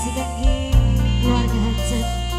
menyaksikan keluarga Hansen